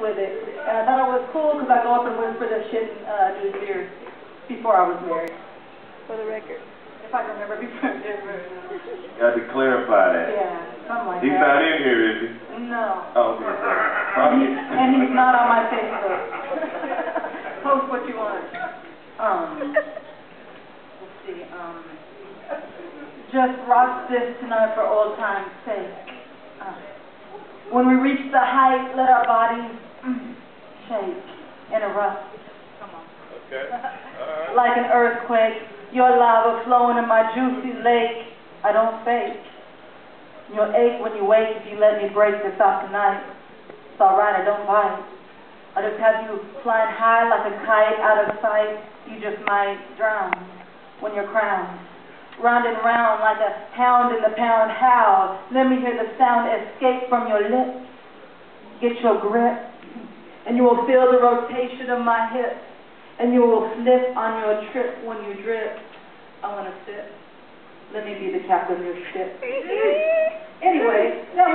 with it. And I thought it was cool because I go up and whisper this shit in uh, New Year's before I was married. For the record. If I can remember before. Got to clarify that. yeah, something like He's that. not in here, is he? No. Oh, okay. And, he, and he's not on my Facebook. Post what you want. Um, let's see. Um, just rock this tonight for old time's sake. Uh, when we reach the height, shake and erupt Okay. All right. like an earthquake. Your lava flowing in my juicy lake. I don't fake. You'll ache when you wake if you let me break this off tonight. It's alright, I don't bite. I just have you flying high like a kite out of sight. You just might drown when you're crowned. Round and round like a pound in the pound howl. Let me hear the sound escape from your lips. Get your grip, and you will feel the rotation of my hips and you will slip on your trip when you drip. I want to sip. Let me be the captain of your ship. Anyway, that